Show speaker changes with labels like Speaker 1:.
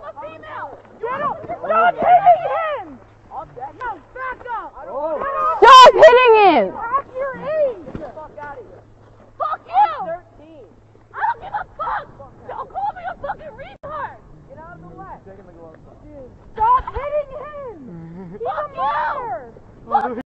Speaker 1: A female! Get
Speaker 2: up!
Speaker 1: Stop hitting
Speaker 2: him! No, back up!
Speaker 3: Stop hitting him!
Speaker 2: Half your age! Fuck
Speaker 4: out of here.
Speaker 1: Fuck you! 13. I don't give a fuck! Don't call me a fucking retard! Get out
Speaker 4: of the way!
Speaker 2: Stop hitting